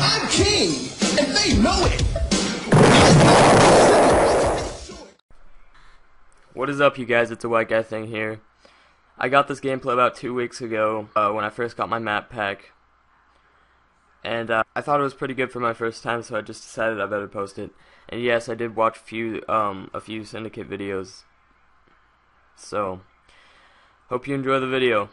I'm king, and they know it. What is up, you guys? It's a white guy thing here. I got this gameplay about two weeks ago uh, when I first got my map pack, and uh, I thought it was pretty good for my first time, so I just decided I better post it. And yes, I did watch few um, a few syndicate videos. So, hope you enjoy the video.